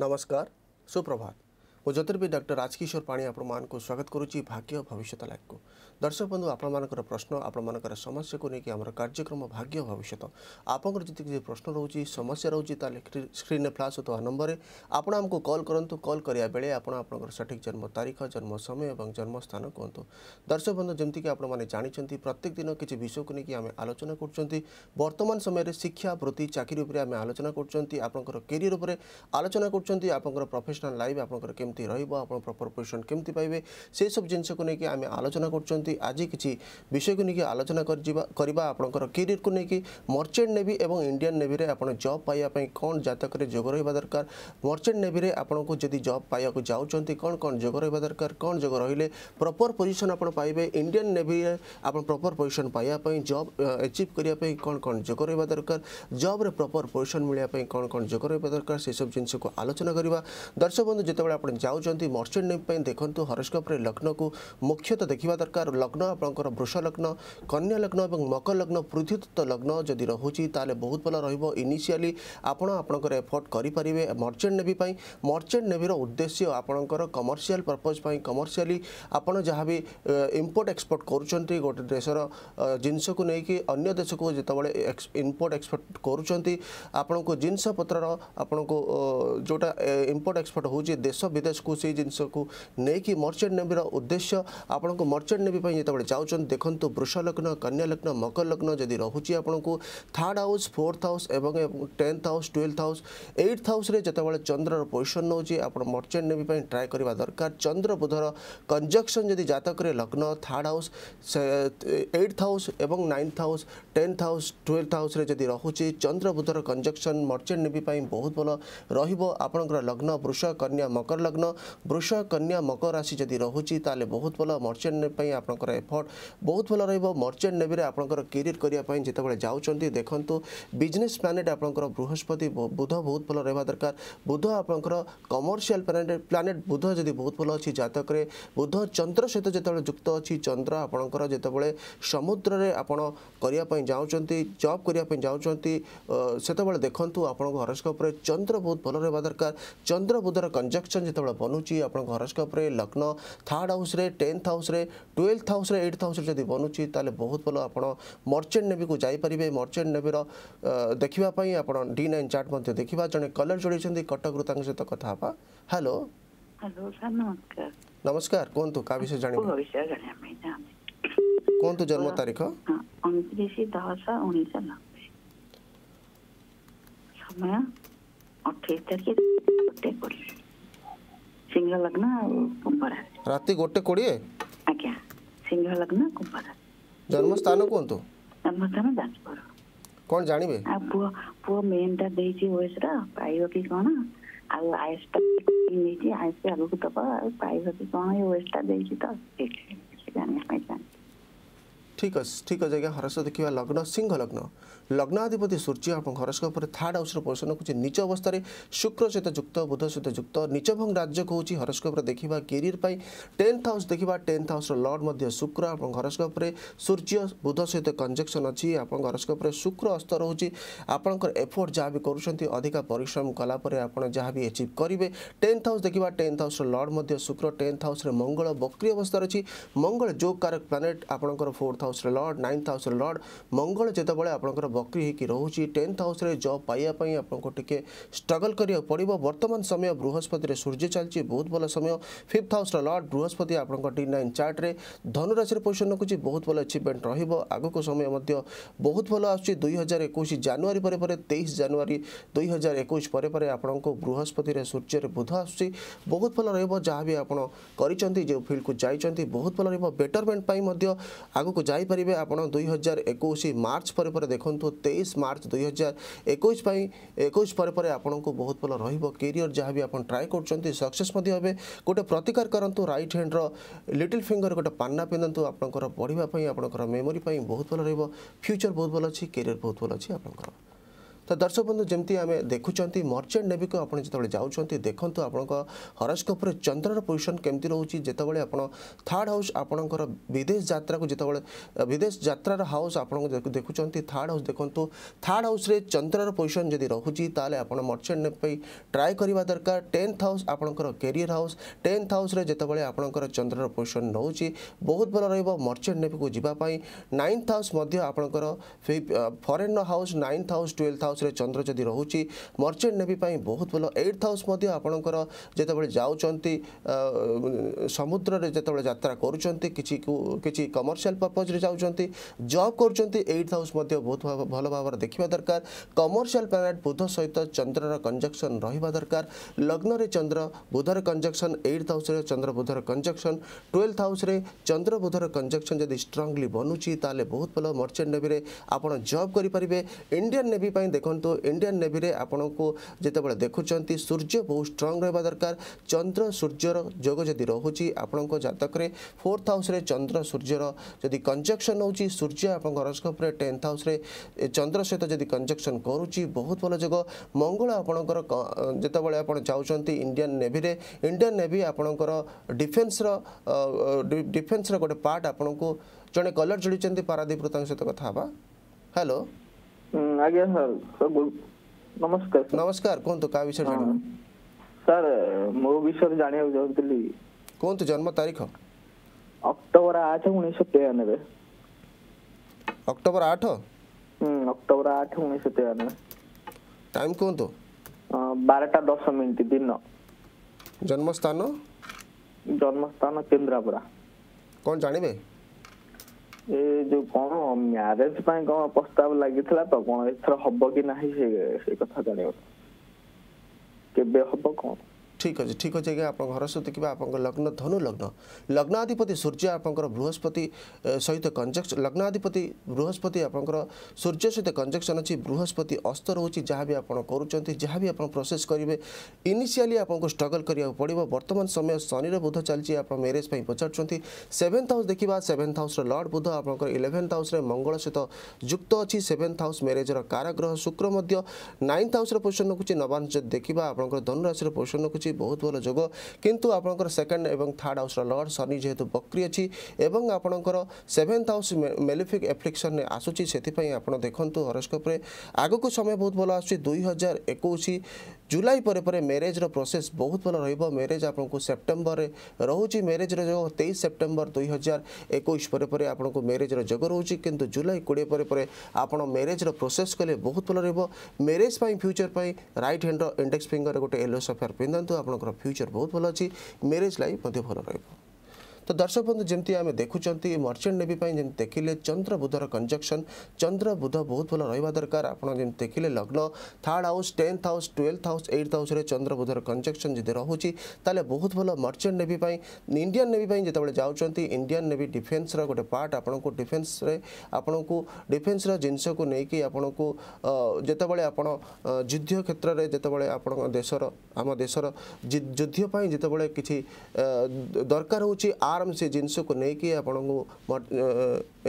नमस्कार सुप्रभात ମୁଁ ଜ୍ୟୋତିର୍ବି ଡକ୍ଟର ରାଜକିଶୋର ପାଣି ଆପଣମାନଙ୍କୁ ସ୍ୱାଗତ କରୁଛି ଭାଗ୍ୟ ଭବିଷ୍ୟତ ଲାଇଭ୍କୁ ଦର୍ଶକ ବନ୍ଧୁ ଆପଣମାନଙ୍କର ପ୍ରଶ୍ନ ଆପଣମାନଙ୍କର ସମସ୍ୟାକୁ ନେଇକି ଆମର କାର୍ଯ୍ୟକ୍ରମ ଭାଗ୍ୟ ଭବିଷ୍ୟତ ଆପଣଙ୍କର ଯଦି କିଛି ପ୍ରଶ୍ନ ରହୁଛି ସମସ୍ୟା ରହୁଛି ତାହେଲେ ସ୍କ୍ରିନ୍ରେ ଫ୍ଲାସ୍ ହେଉଥିବା ନମ୍ବରରେ ଆପଣ ଆମକୁ କଲ୍ କରନ୍ତୁ କଲ୍ କରିବା ବେଳେ ଆପଣ ଆପଣଙ୍କର ସଠିକ୍ ଜନ୍ମ ତାରିଖ ଜନ୍ମ ସମୟ ଏବଂ ଜନ୍ମସ୍ଥାନ କୁହନ୍ତୁ ଦର୍ଶକ ବନ୍ଧୁ ଯେମିତିକି ଆପଣମାନେ ଜାଣିଛନ୍ତି ପ୍ରତ୍ୟେକ ଦିନ କିଛି ବିଷୟକୁ ନେଇକି ଆମେ ଆଲୋଚନା କରୁଛନ୍ତି ବର୍ତ୍ତମାନ ସମୟରେ ଶିକ୍ଷା ବୃତ୍ତି ଚାକିରି ଉପରେ ଆମେ ଆଲୋଚନା କରୁଛନ୍ତି ଆପଣଙ୍କର କେରିୟର ଉପରେ ଆଲୋଚନା କରୁଛନ୍ତି ଆପଣଙ୍କର ପ୍ରଫେସନାଲ୍ ଲାଇଫ୍ ଆପଣଙ୍କର କେମିତି কেমতি রহব আপনার প্রপর পজিশন কেমতি পাইবে সেই সব জিনিসক নিয়ে আমি আলোচনা করছেন আজ কিছু বিষয় নিয়ে আলোচনা করা আপনার কেরিয়রক নিয়ে মর্চেন্ট নেভি এবং ইন্ডিয়ান নেভি আপনার জব পাইবা কম জাতকরে যোগ রহবা দরকার মর্চেন্ট নেভি আপনার যদি জব পাইবা যাচ্ছেন কম কম যোগ রহবা দরকার কম যোগ রহলে প্রপর পজিশন আপনার পাইবে ইন্ডিয়ান নেভি আপনার প্রপর পজিশন পাইবা জব এচিভ করা কম কম যোগ রহবা দরকার জব্রে প্রপর পজিশন মিলিয়া কম কম যোগ রহবা দরকার সেসব জিনিসক আলোচনা করা দর্শক বন্ধু যেত আপনার ଯାଉଛନ୍ତି ମର୍ଚେଣ୍ଟ ନେମ୍ ପାଇଁ ଦେଖନ୍ତୁ ହରସ୍କୋପ୍ରେ ଲଗ୍ନକୁ ମୁଖ୍ୟତଃ ଦେଖିବା ଦରକାର ଲଗ୍ନ ଆପଣଙ୍କର ବୃଷ ଲଗ୍ନ କନ୍ୟା ଲଗ୍ନ ଏବଂ ମକର ଲଗ୍ନ ପୃଥିତତ୍ୱ ଲଗ୍ନ ଯଦି ରହୁଛି ତାହେଲେ ବହୁତ ଭଲ ରହିବ ଇନିସିଆଲି ଆପଣ ଆପଣଙ୍କର ଏଫର୍ଟ କରିପାରିବେ ମର୍ଚେଣ୍ଟ ନେଭି ପାଇଁ ମର୍ଚେଣ୍ଟ ନେଭିର ଉଦ୍ଦେଶ୍ୟ ଆପଣଙ୍କର କମର୍ସିଆଲ୍ ପର୍ପଜ୍ ପାଇଁ କମର୍ସିଆଲି ଆପଣ ଯାହା ବି ଇମ୍ପୋର୍ଟ ଏକ୍ସପୋର୍ଟ କରୁଛନ୍ତି ଗୋଟେ ଦେଶର ଜିନିଷକୁ ନେଇକି ଅନ୍ୟ ଦେଶକୁ ଯେତେବେଳେ ଇମ୍ପୋର୍ଟ ଏକ୍ସପୋର୍ଟ କରୁଛନ୍ତି ଆପଣଙ୍କୁ ଜିନିଷପତ୍ରର ଆପଣଙ୍କୁ ଯେଉଁଟା ଇମ୍ପୋର୍ଟ ଏକ୍ସପୋର୍ଟ ହେଉଛି ଦେଶ ବିଦେଶ प्रोसेस को से जिनस को नहीं कि मर्चेंट नेवी उद्देश्य आपण को मर्चेंट नेवी जो जाऊँ देखो वृषलग्न कन्यालग्न मकरलग्न जदि रोचे आपण को third house fourth house tenth house twelfth house eighth house जिते बड़े चंद्रर पोजिशन नौ आप मर्चेंट नेवी ट्राए करवा दरकार चंद्र बुधर कंजक्शन जदि जतक लग्न third house eighth house ninth house tenth house twelfth house जदि रोचे चंद्र बुधर कंजक्शन मर्चेंट नेवी बहुत भल रहा लग्न वृष कन्या मकर लग्न লগ্ন বৃষ কন্যা মকর রাশি যদি রয়েছে তাহলে বহু ভাল মর্চেন্ট নেভি আপনার এফর্ট বহু ভাল রহব মর্চেন্ট নেভি আপনার কেরিয়ার করা যেতবে যাচ্ছেন দেখুন বিজনেস প্লানেট আপনার বৃহস্পতি বুধ বহু ভাল রহবা দরকার বুধ আপনার কমর্সিয়াল প্লানেট প্লানেট বুধ যদি বহু ভাল অছি জাতকরে বুধ চন্দ্র সহ যেত যুক্ত অন্দ্র আপনার যেতবে সমুদ্রের আপনার করা যাচ্ছেন জব করা যাচ্ছেন সেতবে দেখুন আপনার হরস্কোপে চন্দ্র বহু ভাল রহবা দরকার চন্দ্র বুধর কনজকশন যেত बनुची आपण हरस्कोप लग्न थार्ड हाउस रे टेन्थ हाउस ट्वेल्थ हाउस रे हाउस रे जदि बहुत भल आपण मर्चेंट नेवी को जाई परिबे मर्चेंट नेवी रो देखिबा पई चार्ट मध्ये देखिबा कलर जोडीଛନ୍ତି कटक रुतांग सहित कथा हबा हेलो हेलो नमस्कार नमस्कार का विषय जन्म तारीख 29 10 1990 समय 28 तारीख ସିଂହ ଲଗ୍ନ ଆଉ କୁମ୍ଭରାଶି ରାତି ଗୋଟେ କୋଡ଼ିଏ ଆଜ୍ଞା ସିଂହ ଲଗ୍ନ କୁମ୍ଭରାଶି ଜନ୍ମସ୍ଥାନ କୁହନ୍ତୁ ଜନ୍ମସ୍ଥାନ ଯାଜପୁର କ'ଣ ଜାଣିବେ ଆଉ ପୁଅ ପୁଅ ମେନ୍ଟା ଦେଇଛି ଓଏସ୍ର ପାଇବ କି କ'ଣ ଆଉ ଆଇଏସ୍ଟା ନେଇଛି ଆଇଏସ୍ ଆଗକୁ ଦେବ ଆଉ ପାଇବ କି କ'ଣ ଏ ଓଏସ୍ଟା ଦେଇଛି ତ ଜାଣିବା ପାଇଁ ଚାହୁଁଛି ঠিক আছে ঠিক আছে আজ্ঞা হরস্ক দেখা লগ্ন সিংহ লগ্ন লগ্নাধিপতি সূর্য এবং হরস্কোপরে থার্ড হাউসর পোষণ করছে নিচ অবস্থায় শুক্র সহ যুক্ত বুধ সহ যুক্ত নিচভং রাজ্য কৌছি হরস্কোপরে দেখা কেরিয়র পাই টেন্থ হাউস দেখা টেন্থ হাউসর লর্ড মধ্যে শুক্র এবং হরস্কোপরে সূর্য বুধ সহ কনজেকশন অছি আপনার হরস্কোপরে শুক্র অস্ত রয়েছে আপনার এফোর্ট যা বি করছেন অধিকা পরিশ্রম কলাপরে আপনার যা বি এচিভ করবে টেন্থ হাউস দেখা টেন্থ হাউসর লর্ড মধ্যে শুক্র টেন্থ হাউসরে মঙ্গল বক্রি অবস্থার অছি মঙ্গল যোগ কারক প্লানেট আপনার fourth house house lord ninth house lord Mangal जो आपंकर बक्री हो रोचे टेन्थ हाउस जब पाइबापी आपको टी स्ट्रगल कर पड़ो बर्तमान समय बृहस्पति सूर्य चलती बहुत भल समय फिफ्थ हाउस लर्ड बृहस्पति आप नाइन चार्ट्रे धनुराशि पोजिशन रखुच्छी बहुत भल एचिभमेंट रगक समय बहुत भल आसूँ दुई हजार एक जानुरी पर तेईस जानुआरी दुई हजार एक आपण को बृहस्पति सूर्य बुध आस बहुत भल रहा जहाँ भी आप फिल्ड को जाइंट बहुत भल रेटरमेंट आगक जा ଯାଇପାରିବେ ଆପଣ ଦୁଇ ହଜାର ଏକୋଇଶ ମାର୍ଚ୍ଚ ପରେ ପରେ ଦେଖନ୍ତୁ ତେଇଶ ମାର୍ଚ୍ଚ ଦୁଇ ହଜାର ଏକୋଇଶ ପାଇଁ ଏକୋଇଶ ପରେ ପରେ ଆପଣଙ୍କୁ ବହୁତ ଭଲ ରହିବ କେରିୟର ଯାହା ବି ଆପଣ ଟ୍ରାଏ କରୁଛନ୍ତି ସକ୍ସେସ୍ ମଧ୍ୟ ହେବେ ଗୋଟେ ପ୍ରତିକାର କରନ୍ତୁ ରାଇଟ୍ ହ୍ୟାଣ୍ଡର ଲିଟିଲ୍ ଫିଙ୍ଗର ଗୋଟେ ପାନ୍ନା ପିନ୍ଧନ୍ତୁ ଆପଣଙ୍କର ପଢ଼ିବା ପାଇଁ ଆପଣଙ୍କର ମେମୋରି ପାଇଁ ବହୁତ ଭଲ ରହିବ ଫ୍ୟୁଚର୍ ବହୁତ ଭଲ ଅଛି କେରିୟର ବହୁତ ଭଲ ଅଛି ଆପଣଙ୍କର ତ ଦର୍ଶକ ବନ୍ଧୁ ଯେମିତି ଆମେ ଦେଖୁଛନ୍ତି ମର୍ଚେଣ୍ଟ ନେଭିକୁ ଆପଣ ଯେତେବେଳେ ଯାଉଛନ୍ତି ଦେଖନ୍ତୁ ଆପଣଙ୍କ ହରସ୍କୋପରେ ଚନ୍ଦ୍ରର ପୋଜିସନ୍ କେମିତି ରହୁଛି ଯେତେବେଳେ ଆପଣ ଥାର୍ଡ଼ ହାଉସ୍ ଆପଣଙ୍କର ବିଦେଶ ଯାତ୍ରାକୁ ଯେତେବେଳେ ବିଦେଶ ଯାତ୍ରାର ହାଉସ୍ ଆପଣଙ୍କୁ ଦେଖୁଛନ୍ତି ଥାର୍ଡ଼ ହାଉସ୍ ଦେଖନ୍ତୁ ଥାର୍ଡ଼ ହାଉସ୍ରେ ଚନ୍ଦ୍ରର ପୋଜିସନ୍ ଯଦି ରହୁଛି ତାହେଲେ ଆପଣ ମର୍ଚେଣ୍ଟ ନେଭି ପାଇଁ ଟ୍ରାଏ କରିବା ଦରକାର ଟେନ୍ଥ ହାଉସ୍ ଆପଣଙ୍କର କ୍ୟାରିୟର ହାଉସ୍ ଟେନ୍ଥ ହାଉସ୍ରେ ଯେତେବେଳେ ଆପଣଙ୍କର ଚନ୍ଦ୍ରର ପୋଜିସନ୍ ରହୁଛି ବହୁତ ଭଲ ରହିବ ମର୍ଚେଣ୍ଟ ନେଭିକୁ ଯିବା ପାଇଁ ନାଇନ୍ଥ ହାଉସ୍ ମଧ୍ୟ ଆପଣଙ୍କର ଫରେନ୍ର house ninth house twelfth house house Chandra যদি রয়েছে মর্চেন্ট নেভি বহুত ভাল এইট হাউস আপনার যেতবে যাচ্ছেন সমুদ্রের যেতবে যাত্রা করছেন কিছু কিছু কমর্সিয়াল পর্পজরে যাচ্ছেন জব করছেন এইট হাউস বহুত ভাল ভাবে দেখা দরকার কমর্সিয়াল প্লানেট বুধ সহ চন্দ্রর কনজকশন রহবা দরকার লগ্নরে চন্দ্র বুধর কনজকশন এইট হাউসে চন্দ্র বুধর কনজকশন টুয়েলভ হাউসে চন্দ্র বুধর কনজকশন যদি স্ট্রংলি বনুচি তাহলে বহুত ভাল মর্চেন্ট নেভিরে আপনার জব করে পারে ইন্ডিয়ান নেভি দেখ দেখন্তু ইন্ডিয়ান নেভিরে আপনার যেতবে দেখুম সূর্য বহু স্ট্রং রহবা দরকার চন্দ্র সূর্যর যোগ যদি রহুচি আপনার জাতকরে ফোর্থ হাউসে চন্দ্র সূর্যর যদি কনজকশন হচ্ছে সূর্য আপনার হরস্কোপে টেন্থ হাউসে চন্দ্র সহ যদি কনজকশন করুচি বহুত ভাল যোগ মঙ্গল আপনার যেতবে আপনার যাচ্ছেন ইন্ডিয়ান নেভিরে ইন্ডিয়ান নেভি আপনার ডিফেন্সর ডিফেন্সর গোটে পার্ট আপনার জনে কলর যোড়ি পারাদীপ তাঙ্ক সহ কথা হবা হ্যালো ଆଜ୍ଞା ସାର୍ ସାର୍ ନମସ୍କାର ନମସ୍କାର କୁହନ୍ତୁ କାହା ବିଷୟରେ ଜାଣିବେ ସାର୍ ମୋ ବିଷୟରେ ଜାଣିବାକୁ ଚାହୁଁଥିଲି କୁହନ୍ତୁ ଜନ୍ମ ତାରିଖ ଅକ୍ଟୋବର ଆଠ ଉଣେଇଶହ ତେୟାନବେ ଅକ୍ଟୋବର ଆଠ ଅକ୍ଟୋବର ଆଠ ଉଣେଇଶହ ତେୟାନବେ ଟାଇମ୍ କୁହନ୍ତୁ ବାରଟା ଦଶ ମିନିଟ୍ ଦିନ ଜନ୍ମସ୍ଥାନ ଜନ୍ମସ୍ଥାନ କେନ୍ଦ୍ରାପଡ଼ା କ'ଣ ଜାଣିବେ ଯୋଉ କଣ ମ୍ୟାରେଜ ପାଇଁ କଣ ପ୍ରସ୍ତାବ ଲାଗିଥିଲା ତ କଣ ଏଥର ହବ କି ନାହିଁ ସେ କଥା ଜାଣିବାକୁ କେବେ ହବ କଣ ঠিক আছে ঠিক আছে আজ্ঞা আপনার ঘর সহ দেখবে আপনার লগ্ন ধনু লগ্ন লগ্নাধিপতি সূর্য আপনার বৃহস্পতি সহিত কঞ্জক্স লগ্নাধিপতি বৃহস্পতি আপনার সূর্য সহিত কঞ্জকশন অনেক বৃহস্পতি অস্ত রয়েছে যা বি আপনার করছেন যা বি আপনার প্রোসেস করবে ইনিশিয়ালি আপনার স্ট্রগল করা পড়ব বর্তমান সময় শনির বুধ চালছে আপনার ম্যারেজ পচারুচ্ছেন সেভেন্থ হাউস দেখা সেভেন্থ হাউসর লর্ড বুধ আপনার ইলেভেন্থ হাউসে মঙ্গল সহ যুক্ত অছি সেভেন্থ হাউস ম্যারেজর কারাগ্রহ শুক্র নাইন্থ হাউসর পোজিশন রকুচি নবাঞ্চ দেখা আপনার ধনুরাশির পোজিশন রকুচি ବହୁତ ଭଲ ଯୋଗ କିନ୍ତୁ ଆପଣଙ୍କର ସେକେଣ୍ଡ ଏବଂ ଥାର୍ଡ଼ ହାଉସ୍ର ଲର୍ଡ଼ ଶନି ଯେହେତୁ ବକ୍ରି ଅଛି ଏବଂ ଆପଣଙ୍କର ସେଭେନ୍ଥ ହାଉସ୍ ମେଲିଫିକ୍ ଏଫ୍ଲିକ୍ସନ୍ ଆସୁଛି ସେଥିପାଇଁ ଆପଣ ଦେଖନ୍ତୁ ହରସ୍କୋପରେ ଆଗକୁ ସମୟ ବହୁତ ଭଲ ଆସୁଛି ଦୁଇ ହଜାର ଏକୋଇଶ জুলাই পরে পরে ম্যারেজর প্রোসেস বহুত ভাল রহব ম্যারেজ আপনার সেপ্টেম্বরের রয়েছে ম্যারেজর যোগ তেইশ সেপ্টেম্বর দুই হাজার একুশ পরে পরে আপনার ম্যারেজর যোগ রয়েছে কিন্তু জুলাই কোড়িয়ে পরে পরে আপনার ম্যারেজর প্রোসেস কলে বহুত ভাল রহব ম্যারেজ পাই ফ্যুচর পাই রাইট হ্যান্ডর ইন্ডেক্স ফিঙ্গর গোটে ইয়েলো সফেয়ার পিধু আপনার ফ্যুচর বহুত ভাল অ ম্যারেজ লাইফ মধ্যে ভাল রহব তো দর্শক বন্ধু যেমতি আমি দেখুছেন মর্চেন্ট নেভি যেমন দেখিলে চন্দ্র বুধর কনজকশন চন্দ্র বুধ বহুত ভাল রহবা দরকার আপনার যেমন দেখিলে লগ্ন third house tenth house twelfth house eight হাউসে চন্দ্র বুধর কনজকশন যদি রহুচি তাহলে বহুত ভাল মর্চেন্ট নেভি ইন্ডিয়ান নেভি যেতবে যাচ্ছেন ইন্ডিয়ান নেভি ডিফেন্সর গোটে পার্ট আপনার ডিফেন্সরে আপনার ডিফেন্সর জিনিসক নেই আপনার যেতবে আপনার যুদ্ধ ক্ষেত্রে যেতবে আপনার দেশর আম দেশর যুদ্ধ যেতবে কিছু দরকার হচ্ছে आर्म से जिनस को लेकिन आपको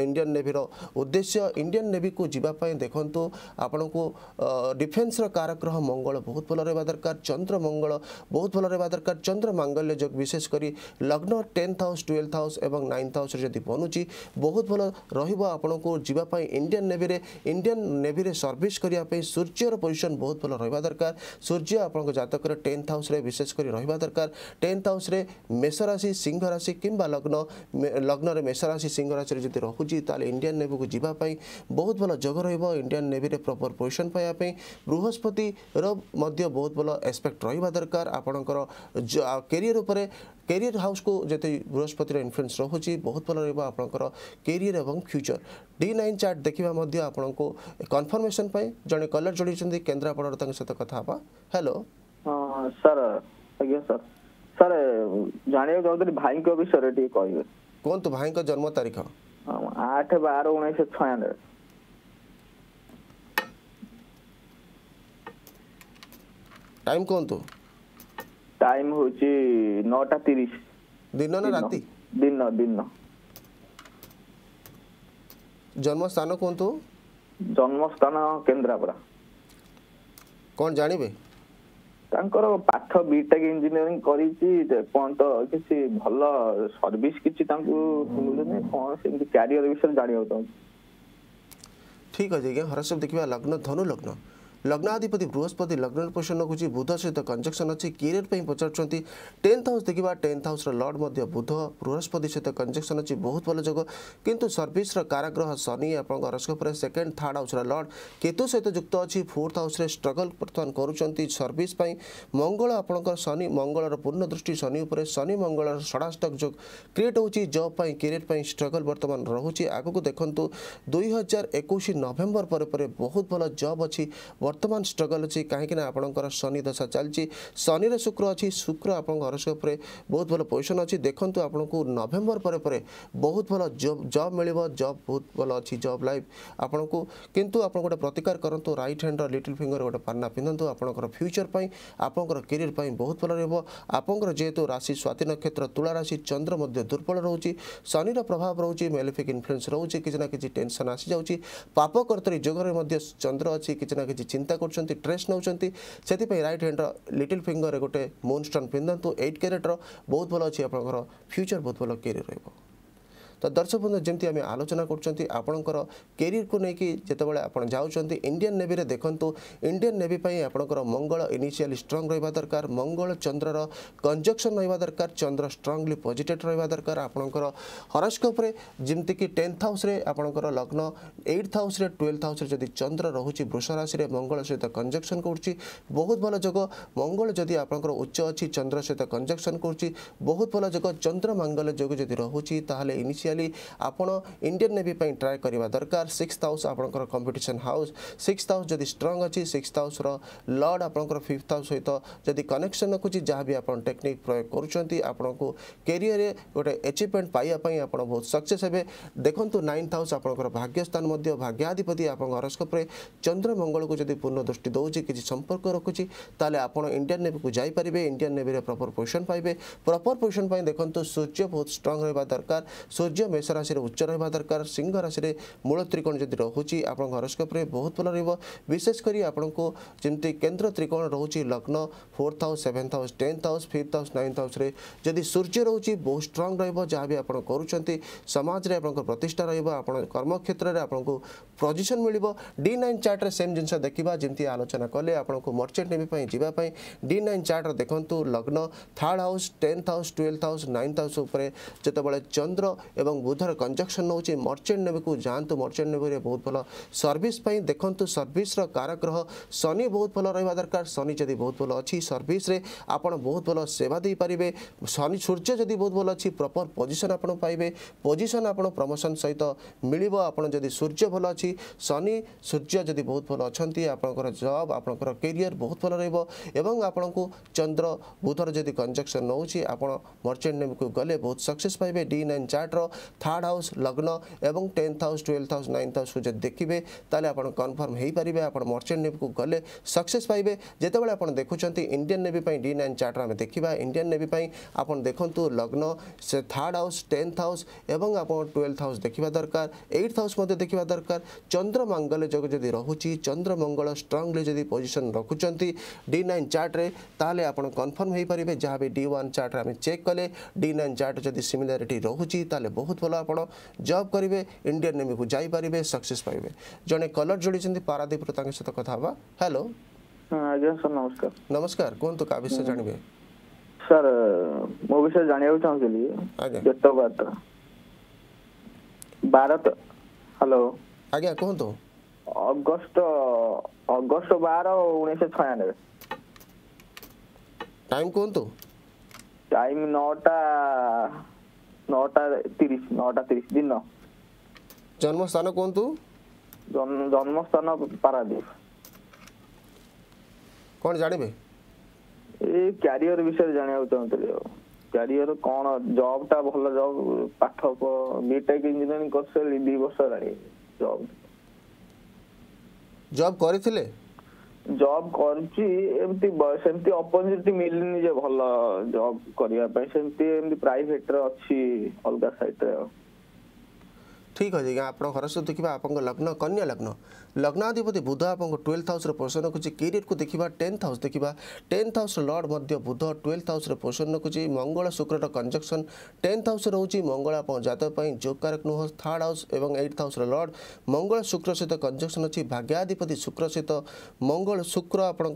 इंडियन नेवीर उद्देश्य इंडियन नेवी को जीप देखु आपण को डिफेन्स कारग्रह मंगल बहुत भल रहा दरकार चंद्र मंगल बहुत भल रहा दरकार चंद्र मांगल्य जोग विशेषकर लग्न टेन्थ हाउस ट्वेल्थ हाउस और नाइन्थ हाउस जब बनुच्च बहुत भल रपण Indian जीवाई Indian navy Indian navy service करने सूर्यर पोजिशन बहुत भल रहा दरकार सूर्य आपण जतक टेन्थ हाउस विशेषकर रहा दरकार टेन्थ हाउस मेष राशि सिंह राशि कि কিংবা লগ্ন লগ্নরে মেষরাশি সিংহরাশিরে যদি রহুচি তাহলে ইন্ডিয়ান নেভিকে যা বহুত ভাল যোগ রহব ইন্ডিয়ান নেভিরে প্রপর পজিশন পাওয়া বৃহস্পতির মধ্যে বহুত ভাল এসপেক্ট রহবা দরকার আপনার কেরিয়র উপরে কেরিয়র হাউসକୁ ଯେତେ ବୃହସ୍ପତିର ଇନଫ୍ଲୁଏନ୍ସ ରହୁଛି ବହୁତ ଭଲ ରହିବ ଆପଣଙ୍କର କେରିୟର ଏବଂ ଫ୍ୟୁଚର ଡି ନାଇନ୍ ଚାର୍ଟ ଦେଖିବା ମଧ୍ୟ ଆପଣଙ୍କୁ କନଫର୍ମେସନ୍ ପାଇଁ ଜଣେ କଲର୍ ଯୋଡ଼ିଛନ୍ତି କେନ୍ଦ୍ରାପଡ଼ାରୁ ତାଙ୍କ ସହିତ କଥା ହେବା ହ୍ୟାଲୋ ସାର୍ ଆଜ୍ଞା ସାର୍ ସାର୍ ଜାଣିବାକୁ ଚାହୁଁଥିଲି ଭାଇଙ୍କ ବିଷୟରେ ଟିକେ କହିବେ କୁହନ୍ତୁ ଭାଇଙ୍କ ଜନ୍ମ ତାରିଖ ଆଠ ବାର ଉଣେଇଶହ ଛୟାନବେ ଟାଇମ୍ କୁହନ୍ତୁ ଟାଇମ୍ ହେଉଛି ନଅଟା ତିରିଶ ଦିନ ନା ରାତି ଦିନ ଦିନ ଜନ୍ମସ୍ଥାନ କୁହନ୍ତୁ ଜନ୍ମସ୍ଥାନ କେନ୍ଦ୍ରାପଡ଼ା କ'ଣ ଜାଣିବେ ତାଙ୍କର ପାଠ ବିଟେକ୍ ଇଞ୍ଜିନିୟରିଂ କରିଛି କ'ଣ ତ କିଛି ଭଲ ସର୍ଭିସ୍ କିଛି ତାଙ୍କୁ ମିଳୁନି କ'ଣ ସେମିତି କ୍ୟାରିୟର ବିଷୟରେ ଜାଣିବାକୁ ଚାହୁଁଛି ଠିକ୍ ଅଛି ଆଜ୍ଞା ହରସବ ଦେଖିବା ଲଗ୍ନ ଧନୁ ଲଗ୍ନ ଲଗ୍ନାଧିପତି ବୃହସ୍ପତି ଲଗ୍ନରେ ପୋଷଣ ରଖୁଛି ବୁଧ ସହିତ କଞ୍ଜକ୍ସନ୍ ଅଛି କ୍ୟାରିୟର ପାଇଁ ପଚାରୁଛନ୍ତି ଟେନ୍ଥ ହାଉସ୍ ଦେଖିବା ଟେନ୍ଥ ହାଉସ୍ର ଲର୍ଡ଼ ମଧ୍ୟ ବୁଧ ବୃହସ୍ପତି ସହିତ କଞ୍ଜକ୍ସନ୍ ଅଛି ବହୁତ ଭଲ ଯୋଗ କିନ୍ତୁ ସର୍ଭିସର କାରାଗ୍ରହ ଶନି ଆପଣଙ୍କ ହରସ୍କୋପରେ ସେକେଣ୍ଡ ଥାର୍ଡ଼ ହାଉସ୍ର ଲର୍ଡ଼ କେତୁ ସହିତ ଯୁକ୍ତ ଅଛି ଫୋର୍ଥ ହାଉସ୍ରେ ଷ୍ଟ୍ରଗଲ୍ ବର୍ତ୍ତମାନ କରୁଛନ୍ତି ସର୍ଭିସ୍ ପାଇଁ ମଙ୍ଗଳ ଆପଣଙ୍କର ଶନି ମଙ୍ଗଳର ପୂର୍ଣ୍ଣ ଦୃଷ୍ଟି ଶନି ଉପରେ ଶନି ମଙ୍ଗଳର ଷଡ଼ାଷ୍ଟକ ଯୋଗ କ୍ରିଏଟ୍ ହେଉଛି ଜବ୍ ପାଇଁ କ୍ୟାରିୟର ପାଇଁ ଷ୍ଟ୍ରଗଲ୍ ବର୍ତ୍ତମାନ ରହୁଛି ଆଗକୁ ଦେଖନ୍ତୁ ଦୁଇ ହଜାର ଏକୋଇଶ ନଭେମ୍ବର ପରେ ପରେ ବହୁତ ଭଲ ଜବ୍ ଅଛି ବର୍ତ୍ତମାନ বর্তমান ষ্ট্রগল ଅଛି କାହିଁକିନା ଆପଣଙ୍କର ଶନି ଦଶା ଚାଲିଛି ଶନିର ଶୁକ୍ର ଅଛି ଶୁକ୍ର ଆପଣଙ୍କ ହରସ୍କୋପରେ ବହୁତ ଭଲ ପୋଜିସନ୍ ଅଛି ଦେଖନ୍ତୁ ଆପଣଙ୍କୁ ନଭେମ୍ବର ପରେ ପରେ ବହୁତ ଭଲ ଜବ୍ ମିଳିବ ଜବ୍ ବହୁତ ଭଲ ଅଛି ଜବ୍ ଲାଇଫ୍ ଆପଣଙ୍କୁ କିନ୍ତୁ ଆପଣ ଗୋଟେ ପ୍ରତିକାର କରନ୍ତୁ ରାଇଟ୍ ହ୍ୟାଣ୍ଡର ଲିଟିଲ୍ ଫିଙ୍ଗର ଗୋଟେ ପାନ୍ନା ପିନ୍ଧନ୍ତୁ ଆପଣଙ୍କର ଫ୍ୟୁଚର୍ ପାଇଁ ଆପଣଙ୍କର କ୍ୟାରିୟର ପାଇଁ ବହୁତ ଭଲ ରହିବ ଆପଣଙ୍କର ଯେହେତୁ ରାଶି ସ୍ୱାତି ନକ୍ଷତ୍ର ତୁଳା ରାଶି ଚନ୍ଦ୍ର ମଧ୍ୟ ଦୁର୍ବଳ ରହୁଛି ଶନିର ପ୍ରଭାବ ରହୁଛି ମେଲିଫିକ୍ ଇନଫ୍ଲୁଏନ୍ସ ରହୁଛି କିଛି ନା କିଛି ଟେନସନ୍ ଆସିଯାଉଛି ପାପକର୍ତ୍ତରୀ ଯୋଗରେ ମଧ୍ୟ ଚନ୍ଦ୍ର ଅଛି କିଛି ନା କିଛି ଚିନ୍ତା ଚିନ୍ତା କରୁଛନ୍ତି ট্রেস ନେଉଛନ୍ତି ସେଥିପାଇଁ ରାଇଟ୍ ହ୍ୟାଣ୍ଡର ଲିଟିଲ୍ ফিঙ্গরের ଗୋଟେ মুন স্টোন পিঁধু এইট ক্যারেটর বহুত ভাল অনেক আপনার ফ্যুচর বহুত ভাল ক্যারিয়ার রহব তো দর্শক বন্ধু যেমি আমি আলোচনা করছেন আপনার কু নেই যেতবে আপনার যাচ্ছেন ইন্ডিয়ান নেভি দেখুন ইন্ডিয়ান নেভি আপনার মঙ্গল ইনিশিয়ালি স্ট্রং রহা দরকার মঙ্গল চন্দ্রর কনজকশন রহা দরকার চন্দ্র স্ট্রংলি পজিটেড রহা দরকার আপনার হরস্কোপে যেমি কি টেন্থ হাউসে আপনার লগ্ন এইট হাউসে টুয়েলভ হাউসে যদি চন্দ্র রয়েছে বৃষ রাশি মঙ্গল সহ কনজকশন করছি বহু ভাল যোগ মঙ্গল যদি আপনার উচ্চ অ চন্দ্র সহ কনজকশন করছি বহু ভাল যোগ চন্দ্র মঙ্গল যোগ যদি রয়েছে তাহলে ইনিশিয়াল स्पेशली आपत इंडियन नेवी ट्राए करवा दरकार सिक्स हाउस आप कंपिटन हाउस सिक्स हाउस जब स्ट्रंग अच्छी सिक्स हाउस रड आप फिफ्थ हाउस सहित जब कनेक्शन रखुच्छी जहाँ भी आप टेक्निक प्रयोग कर कैरियर गोटे एचिवमेंट पाइबापी आप बहुत सक्सेस देखूँ नाइन्थ हाउस आप भाग्यस्थान भाग्याधिपति आप हरस्कोप्रे चंद्र को जब पूर्ण दृष्टि दौर कि संपर्क रखुच्छे तेल आप इंडियान नेवी को जापारे इंडियान नेवी रपर पोजिशन पाए प्रपर पोजिशन देखते सूर्य बहुत स्ट्रंग रहा दरकार सूर्य सूर्य मेष राशि उच्च रहा दरकार सिंह राशि मूल त्रिकोण जब रोचे आप स्कोप्रे बहुत भल विशेषकर आपको जमी केन्द्र त्रिकोण रोच लग्न fourth house seventh house tenth house fifth house ninth house जदि सूर्य रोच बहुत स्ट्रंग रहा भी आप कर समाज में आप प्रतिष्ठा रहा कर्म क्षेत्र में आपको पोजिशन मिल नाइन चार्ट्रे सेम जिन देखा जमी आलोचना कले आपको मर्चेट नेवीपाई जावाई डी नाइन चार्ट देखूँ लग्न third house tenth house twelfth house ninth house जो चंद्र ए এবং বুধৰ কনজাংশন নহুচি মার্চেন্ট নেৱক জানতু মার্চেন্ট নেৱৰে বহুত ভাল সার্ভিস পাই দেখন্ত সার্ভিসৰ কাৰ্যগ্রহ শনি বহুত ভাল ৰৈবা দরকার শনি যদি বহুত ভাল আছে সার্ভিসৰে আপোন বহুত ভাল সেবা দি পৰিবে শনি সূৰ্য যদি বহুত ভাল আছে প্রপৰ পজিশন আপোন পাইবে পজিশন আপোন প্ৰমোচন সৈতে মিলিবা আপোন যদি সূৰ্য ভাল আছে শনি সূৰ্য যদি বহুত ভাল আছে আপোনকৰ জব আপোনকৰ কেৰিয়াৰ বহুত ভাল ৰৈব আৰু আপোনক চন্দ্র বুধৰ যদি কনজাংশন নহুচি আপোন মার্চেন্ট নেৱক গলে বহুত সাকসেছ পাইবে ডি9 চাৰ্ট থার্ড হাউস লগ্ন এবং tenth house twelve house ninth house যদি দেখবে তাহলে আপনার কনফর্ম হয়ে পারে আপনার মর্চেন্ট নেভিকু গলে সকসেস পাইবে যেতবে আপনার দেখুছেন ইন্ডিয়ান নেভি ডি নাইন চার্টর আমি দেখা ইন্ডিয়ান নেভি আপনার দেখুন লগ্ন সে থার্ড হাউস টেন্থ হাউস এবং আপনার টুয়েলভ হাউস দেখা দরকার এইট হাউস দেখা দরকার চন্দ্রমঙ্গল যোগ যদি রয়েছে চন্দ্রমঙ্গল স্ট্রংলি যদি পজিশন রাখুম ডি নাইন চার্টরে তাহলে আপনার কনফর্ম হয়ে পারে যা বি ডি ওয়ান চার্টরে আমি চেক কলে ডি নাইন চার্ট যদি সিমিলারিটি রয়েছে তাহলে বহু ବହୁତ ଭଲ ଆପଣ ଜବ୍ କରିବେ ଇଣ୍ଡିଆନ୍ ନେଭିକୁ ଯାଇପାରିବେ ସକ୍ସେସ୍ ପାଇବେ ଜଣେ କଲର୍ ଯୋଡ଼ିଛନ୍ତି ପାରାଦୀପରୁ ତାଙ୍କ ସହିତ କଥା ହେବା ହ୍ୟାଲୋ ଆଜ୍ଞା ସାର୍ ନମସ୍କାର ନମସ୍କାର କୁହନ୍ତୁ କାହା ବିଷୟ ଜାଣିବେ ସାର୍ ମୋ ବିଷୟରେ ଜାଣିବାକୁ ଚାହୁଁଥିଲି ବେତବାଟ ଭାରତ ହ୍ୟାଲୋ ଆଜ୍ଞା କୁହନ୍ତୁ ଅଗଷ୍ଟ ଅଗଷ୍ଟ ବାର ଉଣେଇଶହ ଛୟାନବେ ଟାଇମ୍ କୁହନ୍ତୁ ଟାଇମ୍ ନଅଟା নটা তিরিশ নটা তিরিশ দিন জন্মস্থান କୁହନ୍ତୁ জন্মস্থান ପାରାଦ୍ୱୀପ କ'ଣ ଜାଣିବେ ଏ କ୍ୟାରିୟର ବିଷୟରେ ଜାଣିବାକୁ ଚାହୁଁଥିଲି ଆଉ କ୍ୟାରିୟର କ'ଣ ଜବ୍ ଟା ଭଲ ଜବ୍ ପାଠ ବିଟେକ୍ ଇଞ୍ଜିନିୟରିଂ କରିସାରିଲି ଦୁଇ ବର୍ଷ ହେଲାଣି ଜବ୍ ଜବ୍ କରିଥିଲେ जॉब कर छी एमती अपॉर्चुनिटी मिलनी जे भलो जॉब करिया पे सेमती एमती प्राइवेट रे अछि अलगा साइड रे ঠিক আছে আজ্ঞা আপনার হরস দেখা আপনার লগ্ন কন্যা লগ্ন লগ্নাধিপতি বুধ আপনার টুয়েলভ হাউস পোষণ রখুছি কেরিয়র কু দেখা টেন্থ হাউস দেখা টেন্থ হাউস লর্ড মধ্যে বুধ টুয়েলভ হাউস পোষণ রখুছি মঙ্গল শুক্রর কনজকশন টেন্থ হাউস রয়েছে মঙ্গল আপনার জাতকপ্রাই যোগকারক নুহ থার্ড হাউস এবং eight house lord Mangal Shukra সহ কনজকশন অ ভাগ্যাধিপতি শুক্র সহ মঙ্গল শুক্র আপনার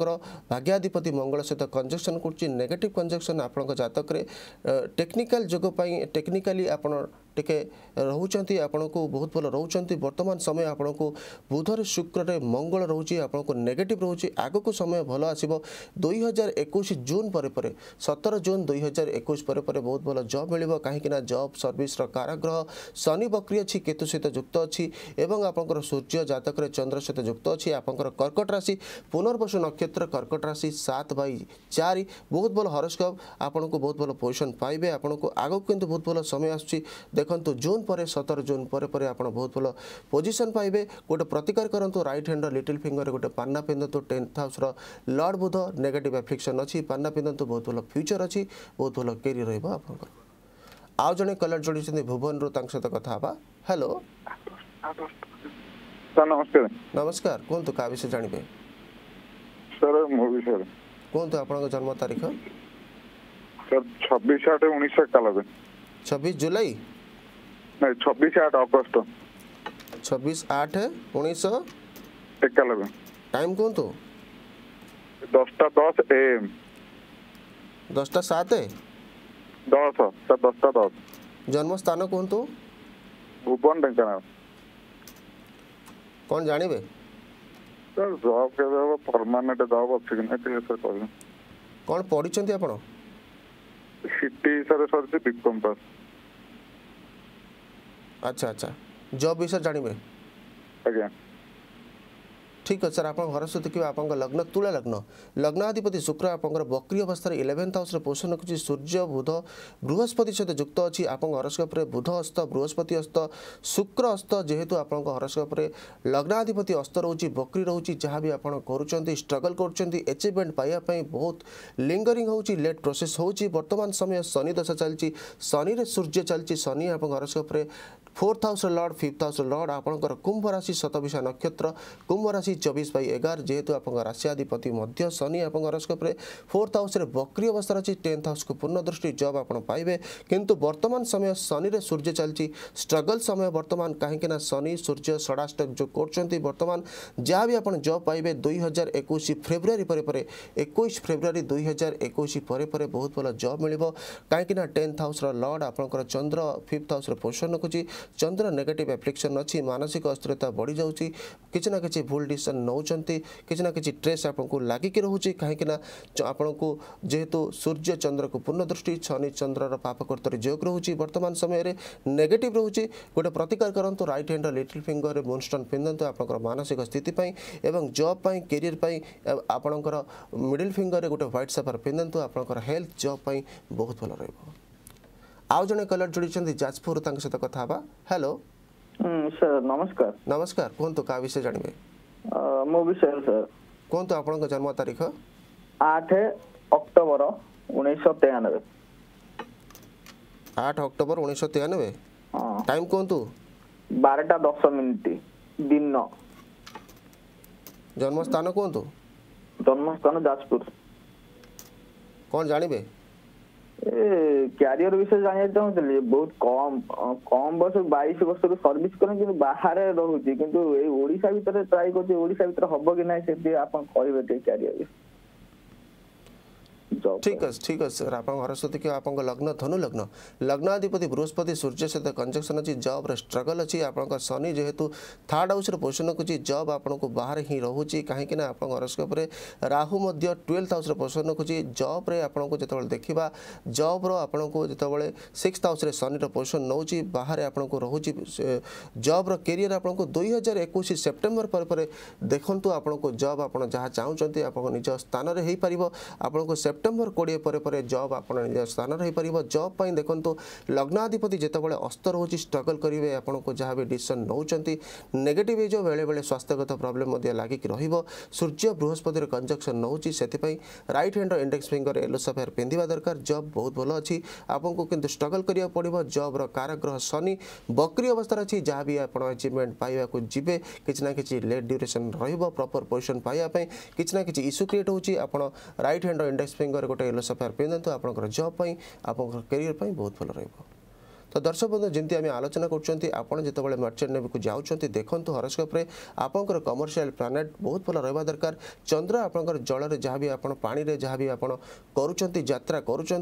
ভাগ্যাধিপতি মঙ্গল সহ কনজকশন করছে নেগেটিভ কনজকশন আপনার জাতকরে টেকনিকাল যোগ টেকনিকালি আপনার টিকে রহুচন্তি আপনাকু বহুত ভাল রহুচন্তি বর্তমান সময় আপনাকু বুধরে শুক্রে মঙ্গল রহুচি আপনাকু নেগেটিভ রহুচি আগকু সময় ভাল আসিব 2021 জুন পরে পরে 17 জুন 2021 পরে পরে বহুত ভাল জব মিলিব কাহিকি না জব সার্ভিস র কারাগ্রহ শনি বক্রি আছে কেতু সহিত যুক্ত আছে এবং আপনার সূর্য জাতকরে চন্দ্র সহিত যুক্ত আছে আপনার কর্কট রাশি পুনর্বসু নক্ষত্র কর্কট রাশি 7 বাই 4 বহুত ভাল হরস্কোপ আপনার বহুত ভাল পজিশন পাইবে আপনার আগকু কিন্তু বহুত ভাল সময় আসুচি দেখ দেখন্তু জুন পরে সতের জুন পরে পরে আপনার বহুত ভাল পজিশন পাইবে গোটে প্রতিকার করতু রাইট হ্যান্ডর লিটিল ফিঙ্গর গোটে পান্না পিন্ধতু টেন্থ হাউসর লর্ড বুধ নেগেটিভ আফ্লিকশন অছি পান্না পিন্ধতু বহুত ভাল ফ্ୟୁଚର୍ ଅଛି ବହୁତ ଭଲ କେରିୟର ରହିବ ଆପଣଙ୍କର ଆଉ ଜଣେ କଲର୍ ଯୋଡ଼ିଛନ୍ତି ଭୁବନରୁ ତାଙ୍କ ସହିତ କଥା ହେବା ହ୍ୟାଲୋ ନମସ୍କାର ନମସ୍କାର କୁହନ୍ତୁ କାହା ବିଷୟ ଜାଣିବେ ସାର୍ ମୋ ବିଷୟରେ କୁହନ୍ତୁ ଆପଣଙ୍କ ଜନ୍ମ ତାରିଖ ଛବିଶ ଆଠ ଉଣେଇଶହ ଏକାନବେ ଛବିଶ ଜୁଲାଇ छब्बीस आठ अगस्त छब्बीस आठ उन्नीस एकानबे टाइम कहतु दसटा दस ए एम दसटा सात दस दसटा दस जन्म स्थान कहतु भुवन ढेकाना कौन जानवे सर जॉब के परमानेंट जॉब अच्छी कि ना सर कह कौन पढ़ी आप सीटी सर सर बीकॉम पास ଆଚ୍ଛା ଆଚ୍ଛା ଜବ୍ ବିଷୟରେ ଜାଣିବେ ଆଜ୍ଞା ଠିକ୍ ଅଛି ସାର୍ ଆପଣଙ୍କ ଘର ସହିତ କିମ୍ବା ଆପଣଙ୍କ ଲଗ୍ନ ତୁଳା ଲଗ୍ନ ଲଗ୍ନାଧିପତି ଶୁକ୍ର ଆପଣଙ୍କର ବକ୍ରି ଅବସ୍ଥାରେ ଇଲେଭେନ୍ଥ ହାଉସ୍ରେ ପୋଷଣ ରଖୁଛି ସୂର୍ଯ୍ୟ ବୁଧ ବୃହସ୍ପତି ସହିତ ଯୁକ୍ତ ଅଛି ଆପଣଙ୍କ ହରସ୍କୋପରେ ବୁଧ ଅସ୍ତ ବୃହସ୍ପତି ଅସ୍ତ ଶୁକ୍ର ଅସ୍ତ ଯେହେତୁ ଆପଣଙ୍କ ହରସ୍କୋପରେ ଲଗ୍ନାଧିପତି ଅସ୍ତ ରହୁଛି ବକ୍ରି ରହୁଛି ଯାହା ବି ଆପଣ କରୁଛନ୍ତି ଷ୍ଟ୍ରଗଲ୍ କରୁଛନ୍ତି ଏଚିଭମେଣ୍ଟ ପାଇବା ପାଇଁ ବହୁତ ଲିଙ୍ଗରିଂ ହେଉଛି ଲେଟ୍ ପ୍ରୋସେସ୍ ହେଉଛି ବର୍ତ୍ତମାନ ସମୟ ଶନି ଦଶା ଚାଲିଛି ଶନିରେ ସୂର୍ଯ୍ୟ ଚାଲିଛି ଶନି ଆପଣଙ୍କ ହରସ୍କୋପରେ fourth house lord fifth house lord आपंकर कुंभ राशि शतभिषा नक्षत्र कुंभ राशि चौबीस बै एगार जेहेतु आप राशियाधिपति शनि आप हरस्कोप्रे फोर्थ हाउस बक्री अवस्था अच्छी टेन्थ हाउस को पूर्ण दृष्टि जब आप पाइबे किंतु बर्तमान समय शनि सूर्य चलती स्ट्रगल समय बर्तमान कहीं शनि सूर्य षडाष्टक जो कर बर्तमान जहाँ भी आप जब पाइबे दुई हजार एक फेब्रुआरी पर एक फेब्रुआरी दुई हजार एक बहुत भल जब मिल कहीं टेन्थ हाउस लर्ड आपंकर चंद्र फिफ्थ हाउस पोषण रखुच्छी चंद्र नेगेटिव एफ्लिक्शन अच्छी मानसिक अस्थिरता बढ़ी जाऊँच किसी ना कि भूल डिसीजन नौ किसी ना कि ट्रेस आपको लगिकी रोचे कहीं आपण को जेहेतु सूर्य चंद्र को पूर्ण दृष्टि शनि चंद्रर पापकर्तर जोग रोचे बर्तमान समय नेगेट रोचे गोटे प्रतिकार करूँ रईट हैंड लिटिल फिंगर में मुनस्टन पिंधतु आप मानसिक स्थिति एवं जॉब कैरियर पर आपणकर मिडिल फिंगर में गोटे ह्वैट सफर पिंधतु आपंकर हेल्थ जॉब बहुत भल रहा ଆଉ ଜଣେ କଲର୍ ଯୋଡ଼ିଛନ୍ତି ଯାଜପୁରରୁ ତାଙ୍କ ସହିତ କଥା ହେବା ହ୍ୟାଲୋ ସାର୍ ନମସ୍କାର ନମସ୍କାର କୁହନ୍ତୁ କାହା ବିଷୟ ଜାଣିବେ ମୋ ବିଷୟରେ ସାର୍ କୁହନ୍ତୁ ଆପଣଙ୍କ ଜନ୍ମ ତାରିଖ ଆଠ ଅକ୍ଟୋବର ଉଣେଇଶହ ତେୟାନବେ ଆଠ ଅକ୍ଟୋବର ଉଣେଇଶହ ତେୟାନବେ ଟାଇମ୍ କୁହନ୍ତୁ ବାରଟା ଦଶ ମିନିଟ୍ ଦିନ ଜନ୍ମସ୍ଥାନ କୁହନ୍ତୁ ଜନ୍ମସ୍ଥାନ ଯାଜପୁର କ'ଣ ଜାଣିବେ କ୍ୟାରିୟର ବିଷୟରେ ଜାଣିବାକୁ ଚାହୁଁଥିଲି ବହୁତ କମ କମ ବର୍ଷ ବାଇଶ ବର୍ଷରୁ ସର୍ଭିସ କରେ କିନ୍ତୁ ବାହାରେ ରହୁଛି କିନ୍ତୁ ଏଇ ଓଡିଶା ଭିତରେ ଟ୍ରାଏ କରୁଛି ଓଡିଶା ଭିତରେ ହବ କି ନାହିଁ ସେଠି ଆପଣ କହିବେ ଟିକେ କ୍ୟାରିୟର ठीक अच्छे ठीक अच्छे आप सरस्वती आप लग्न धनु लग्न लग्नाधिपति बृहस्पति सूर्य सहित कंजक्शन अच्छी जब रगल अच्छी आप शनि जेहतु थार्ड हाउस पोषण कर जब आप बाहर हिं रोच कहीं आप हरस्कोपे राहु ट्वेल्थ हाउस पोषण खोजी जब आपको जो देखा जब रुक जो सिक्स हाउस शनि पोषण नौ बाहर आपको रोच जब रि आपको दुई हजार एक सेप्टेम्बर पर देखूँ आप जब आप जहाँ चाहूँ आप स्थान आपको सेप्टेम ସେପ୍ଟେମ୍ବର କୋଡ଼ିଏ ପରେ ପରେ ଜବ୍ ଆପଣ ନିଜ ସ୍ଥାନରେ ହେଇପାରିବ ଜବ୍ ପାଇଁ ଦେଖନ୍ତୁ ଲଗ୍ନାଧିପତି ଯେତେବେଳେ ଅସ୍ତ ରହୁଛି ଷ୍ଟ୍ରଗଲ୍ କରିବେ ଆପଣଙ୍କୁ ଯାହା ବି ଡିସିସନ୍ ନେଉଛନ୍ତି ନେଗେଟିଭ୍ ହେଇଯିବ ବେଳେବେଳେ ସ୍ୱାସ୍ଥ୍ୟଗତ ପ୍ରୋବ୍ଲେମ୍ ମଧ୍ୟ ଲାଗିକି ରହିବ ସୂର୍ଯ୍ୟ ବୃହସ୍ପତିର କଞ୍ଜକ୍ସନ୍ ନେଉଛି ସେଥିପାଇଁ ରାଇଟ୍ ହ୍ୟାଣ୍ଡର ଇଣ୍ଡେକ୍ସ ଫିଙ୍ଗର ୟେଲୋ ସଫେୟାର ପିନ୍ଧିବା ଦରକାର ଜବ୍ ବହୁତ ଭଲ ଅଛି ଆପଣଙ୍କୁ କିନ୍ତୁ ଷ୍ଟ୍ରଗଲ୍ କରିବାକୁ ପଡ଼ିବ ଜବ୍ର କାରଗ୍ରହ ଶନି ବକ୍ରି ଅବସ୍ଥାରେ ଅଛି ଯାହା ବି ଆପଣ ଆଚିଭମେଣ୍ଟ ପାଇବାକୁ ଯିବେ କିଛି ନା କିଛି ଲେଟ୍ ଡ୍ୟୁରେସନ୍ ରହିବ ପ୍ରପର୍ ପୋଜିସନ୍ ପାଇବା ପାଇଁ କିଛି ନା କିଛି ଇସ୍ୟୁ କ୍ରିଏଟ୍ ହେଉଛି ଆପଣ ରାଇଟ୍ ହ୍ୟାଣ୍ଡର ଇଣ୍ଡେକ୍ସ ଫିଙ୍ଗର କରିବାର ଗୋଟେ ୟେଲୋ ସଫେୟାର ପିନ୍ଧନ୍ତୁ ଆପଣଙ୍କର ଜବ୍ ପାଇଁ ଆପଣଙ୍କର କ୍ୟାରିୟର ପାଇଁ ବହୁତ ଭଲ ରହିବ তো দর্শক বন্ধু যেমন আমি আলোচনা করছেন আপনার যেতবে মার্চেন্ট নেভিকু যাচ্ছেন দেখুন হরস্কোপে আপনার কমর্সিয়াল প্লানেট বহুত ভাল রহবা দরকার চন্দ্র আপনার জলের যা আপনার পাড়ে যা আপনার করছেন যাত্রা করছেন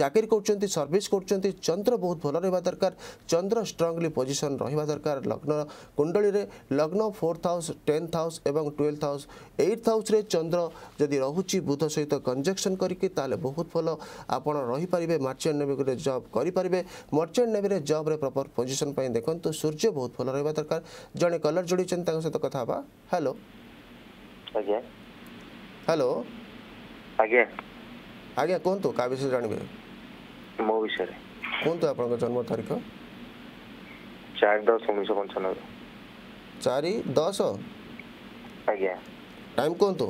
চাকরি করছেন সর্ভিস করছেন চন্দ্র বহুত ভাল রহবা দরকার চন্দ্র স্ট্রংলি পজিশন রহবা দরকার লগ্ন কুণ্ডলীরে লগ্ন ফোর্থ হাউস টেন্থ হাউস এবং টুয়েলভ হাউস এইট হাউসে চন্দ্র যদি রহুচি বুধ সহিত কনজেকশন করি তাহলে বহুত ভাল আপনার রহিপারে মার্চেন্ট নেভিকুরে জব করে পারে মর্চেন্ট ଇଣ୍ଡିଆନ୍ ନେଭିରେ ଜବ୍ରେ ପ୍ରପର୍ ପୋଜିସନ୍ ପାଇଁ ଦେଖନ୍ତୁ ସୂର୍ଯ୍ୟ ବହୁତ ଭଲ ରହିବା ଦରକାର ଜଣେ କଲର୍ ଯୋଡ଼ିଛନ୍ତି ତାଙ୍କ ସହିତ କଥା ହେବା ହ୍ୟାଲୋ ଆଜ୍ଞା ହ୍ୟାଲୋ ଆଜ୍ଞା ଆଜ୍ଞା କୁହନ୍ତୁ କାହା ବିଷୟରେ ଜାଣିବେ ମୋ ବିଷୟରେ କୁହନ୍ତୁ ଆପଣଙ୍କ ଜନ୍ମ ତାରିଖ ଚାରି ଦଶ ଉଣେଇଶହ ପଞ୍ଚାନବେ ଚାରି ଦଶ ଆଜ୍ଞା ଟାଇମ୍ କୁହନ୍ତୁ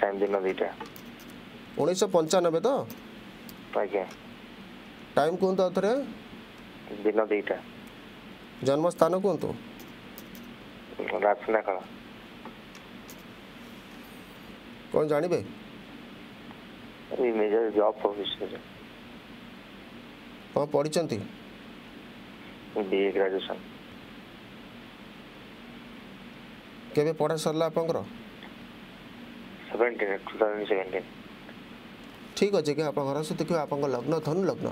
ଟାଇମ୍ ଦିନ ଦୁଇଟା ଉଣେଇଶହ ପଞ୍ଚାନବେ ତ ଆଜ୍ଞା ଟାଇମ୍ କୁହନ୍ତୁ ଆଉ ଥରେ ଦିନ ଦୁଇଟା ଜନ୍ମ ସ୍ଥାନ କୁହନ୍ତୁ ରାଜନାଖଳ କ'ଣ ଜାଣିବେ ଜବ୍ ବିଷୟରେ କ'ଣ ପଢ଼ିଛନ୍ତି ବିଏ ଗ୍ରାଜୁଏସନ୍ କେବେ ପଢ଼ା ସରିଲା ଆପଣଙ୍କର ସେଭେଣ୍ଟିନ୍ ଟୁ ଥାଉଜେଣ୍ଡ ସେଭେଣ୍ଟିନ୍ ଠିକ୍ ଅଛି କି ଆପଣଙ୍କର ସେ ଦେଖିବେ ଆପଣଙ୍କ ଲଗ୍ନ ଧନୁ ଲଗ୍ନ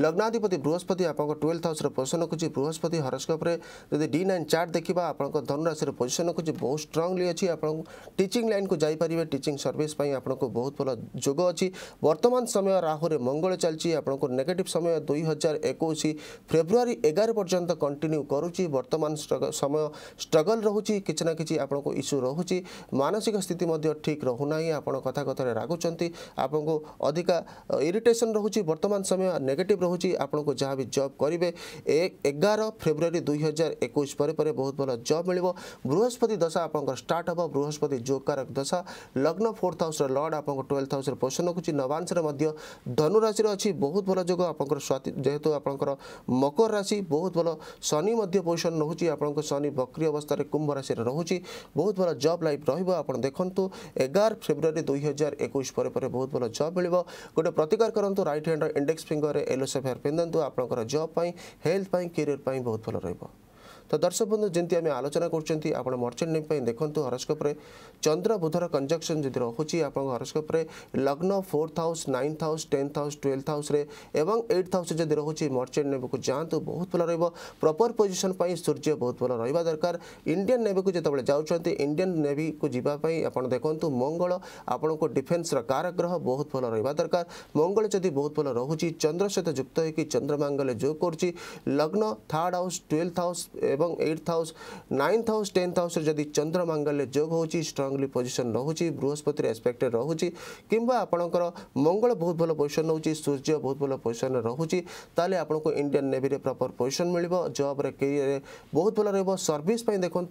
लग्नाधिपति बृहस्पति आप ट्वेल्थ हाउस पोजिशन रखुच्छी बृहस्पति हरस्कोप्रे डी नाइन चार्ट देखा आप धनुराशि पोजिशन रखुच्छे बहुत स्ट्रंगली अच्छी आप टीचिंग लाइन को जापरेंगे टीचिंग सर्विस आपको बहुत भल जोग अच्छी बर्तमान समय राहु मंगल चलती आपको नेगेट समय दुई हजार एक फेब्रुआर एगार पर्यटन कंटिन्यू करुच्च बर्तमान समय स्ट्रगल रोचे कि आपको इश्यू रोचे मानसिक स्थिति ठीक रोना आप कथा कथा रागुच्च आपको अधिका इरीटेसन रोचे बर्तमान समय नेगेटिव রয়েছে আপনার যা বি জব করবে এগার ফেব্রুয়ারি দুই হাজার একুশ পরে পরে বহু ভাল জব মিলব বৃহস্পতি দশা আপনার স্টার্ট হব বৃহস্পতি যোগকারক দশা লগ্ন ফোর্থ হাউসর লর্ড আপনার টুয়েলভ হাউসর পোষণ ରଖୁଛି ନବାଂଶରେ ମଧ୍ୟ ଧନୁରାଶିରେ ଅଛି ବହୁତ ଭଲ ଯୋଗ ଆପଣଙ୍କର ସ୍ୱାତି ଯେହେତୁ ଆପଣଙ୍କର ମକର ରାଶି ବହୁତ ଭଲ ଶନି ମଧ୍ୟ ପୋଜିସନ୍ ରହୁଛି ଆପଣଙ୍କ ଶନି ବକ୍ରି ଅବସ୍ଥାରେ କୁମ୍ଭ ରାଶିରେ ରହୁଛି ବହୁତ ଭଲ ଜବ୍ ଲାଇଫ୍ ରହିବ ଆପଣ ଦେଖନ୍ତୁ ଏଗାର ଫେବୃଆରୀ ଦୁଇ ହଜାର ଏକୋଇଶ ପରେ ପରେ ବହୁତ ଭଲ ଜବ୍ ମିଳିବ ଗୋଟେ ପ୍ରତିକାର କରନ୍ତୁ ରାଇଟ୍ ହ୍ୟାଣ୍ଡର ଇଣ୍ଡେକ୍ସ ଫିଙ୍ଗରରେ ୟେଲୋ ପିନ୍ଧନ୍ତୁ ଆପଣଙ୍କର ଜବ୍ ପାଇଁ ହେଲ୍ଥ ପାଇଁ हेल्थ ପାଇଁ ବହୁତ ଭଲ ରହିବ ତ ଦର୍ଶକ ବନ୍ଧୁ ଯେମିତି ଆମେ ଆଲୋଚନା କରୁଛନ୍ତି ଆପଣ ମର୍ଚେଣ୍ଟ ନେମ୍ ପାଇଁ ଦେଖନ୍ତୁ ହରସ୍କୋପ୍ରେ ଚନ୍ଦ୍ର ବୁଧର କଞ୍ଜକ୍ସନ୍ ଯଦି ରହୁଛି ଆପଣଙ୍କ ହରସ୍କୋପ୍ରେ ଲଗ୍ନ fourth house ninth house tenth house twelfth ହାଉସ୍ରେ ଏବଂ ଏଇଟ୍ ହାଉସ୍ରେ ଯଦି ରହୁଛି ମର୍ଚେଣ୍ଟ ନେଭିକୁ ଯାଆନ୍ତୁ ବହୁତ ଭଲ ରହିବ ପ୍ରପର୍ ପୋଜିସନ୍ ପାଇଁ ସୂର୍ଯ୍ୟ ବହୁତ ଭଲ ରହିବା ଦରକାର ଇଣ୍ଡିଆନ୍ ନେଭିକୁ ଯେତେବେଳେ ଯାଉଛନ୍ତି ଇଣ୍ଡିଆନ୍ ନେଭିକୁ ଯିବା ପାଇଁ ଆପଣ ଦେଖନ୍ତୁ ମଙ୍ଗଳ ଆପଣଙ୍କୁ ଡିଫେନ୍ସର କାରଗ୍ରହ ବହୁତ ଭଲ ରହିବା ଦରକାର ମଙ୍ଗଳ ଯଦି ବହୁତ ଭଲ ରହୁଛି ଚନ୍ଦ୍ର ସହିତ ଯୁକ୍ତ ହୋଇକି ଚନ୍ଦ୍ରମାଙ୍ଗଲ୍ୟ ଯୋଗ କରୁଛି ଲଗ୍ନ ଥାର୍ଡ଼ ହାଉସ୍ ଟୁଏଲ୍ଥ ହାଉସ୍ এবং eight house ninth house tenth হাউসে যদি চন্দ্র মাঙ্গল্য যোগ হচ্ছে স্ট্রংলি পজিশন রয়েছে বৃহস্পতি রেসপেক্টেড রয়েছে কিংবা আপনার মঙ্গল বহু ভালো পজিশন রয়েছে সূর্য বহু ভাল পজিশন রয়েছে তাহলে আপনার ইন্ডিয়ান নেভিরে প্রপর পজিশন মিলব জবরে কেয়ার বহু ভালো রহব সর্ভিস দেখুন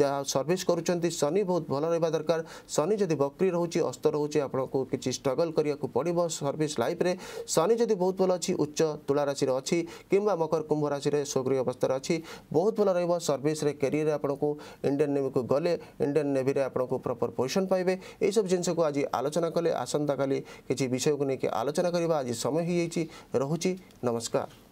যা সর্ভিস করছেন শনি বহু ভালো রহবা দরকার শনি যদি বক্রি রয়েছে অস্ত রয়েছে আপনার কিছু স্ট্রগল করা পড়ব সর্ভিস লাইফে শনি যদি বহু ভালো ভাল উচ্চ তুলা রাশি অছি কিংবা মকর কুম্ভ রাশি শোগ্রী অবস্থার অছি বহু ভাল ଭଲ ରହିବ ସର୍ଭିସରେ କ୍ୟାରିୟର ଆପଣଙ୍କୁ ଇଣ୍ଡିଆନ୍ ନେଭିକୁ ଗଲେ ଇଣ୍ଡିଆନ୍ ନେଭିରେ ଆପଣଙ୍କୁ ପ୍ରପର ପୋଜିସନ୍ ପାଇବେ ଏହିସବୁ ଜିନିଷକୁ ଆଜି ଆଲୋଚନା କଲେ ଆସନ୍ତାକାଲି କିଛି ବିଷୟକୁ ନେଇକି ଆଲୋଚନା କରିବା ଆଜି ସମୟ ହୋଇଯାଇଛି ରହୁଛି ନମସ୍କାର